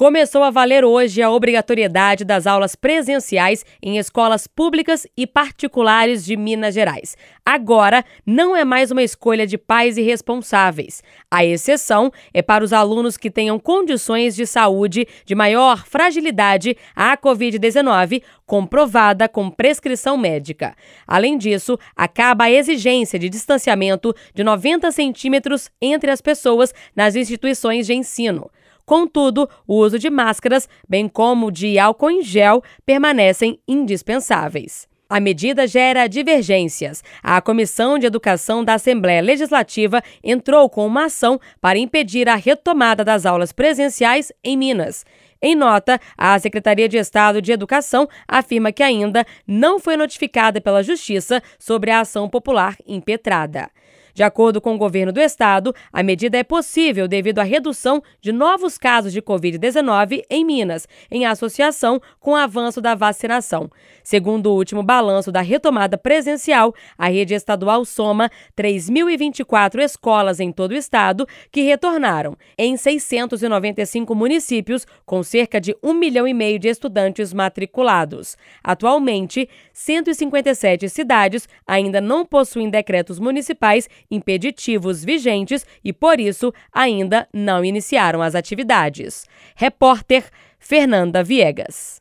Começou a valer hoje a obrigatoriedade das aulas presenciais em escolas públicas e particulares de Minas Gerais. Agora, não é mais uma escolha de pais e responsáveis. A exceção é para os alunos que tenham condições de saúde de maior fragilidade à Covid-19, comprovada com prescrição médica. Além disso, acaba a exigência de distanciamento de 90 centímetros entre as pessoas nas instituições de ensino. Contudo, o uso de máscaras, bem como de álcool em gel, permanecem indispensáveis. A medida gera divergências. A Comissão de Educação da Assembleia Legislativa entrou com uma ação para impedir a retomada das aulas presenciais em Minas. Em nota, a Secretaria de Estado de Educação afirma que ainda não foi notificada pela Justiça sobre a ação popular impetrada. De acordo com o governo do estado, a medida é possível devido à redução de novos casos de Covid-19 em Minas, em associação com o avanço da vacinação. Segundo o último balanço da retomada presencial, a rede estadual soma 3.024 escolas em todo o estado que retornaram, em 695 municípios, com cerca de um milhão e meio de estudantes matriculados. Atualmente, 157 cidades ainda não possuem decretos municipais impeditivos vigentes e, por isso, ainda não iniciaram as atividades. Repórter Fernanda Viegas.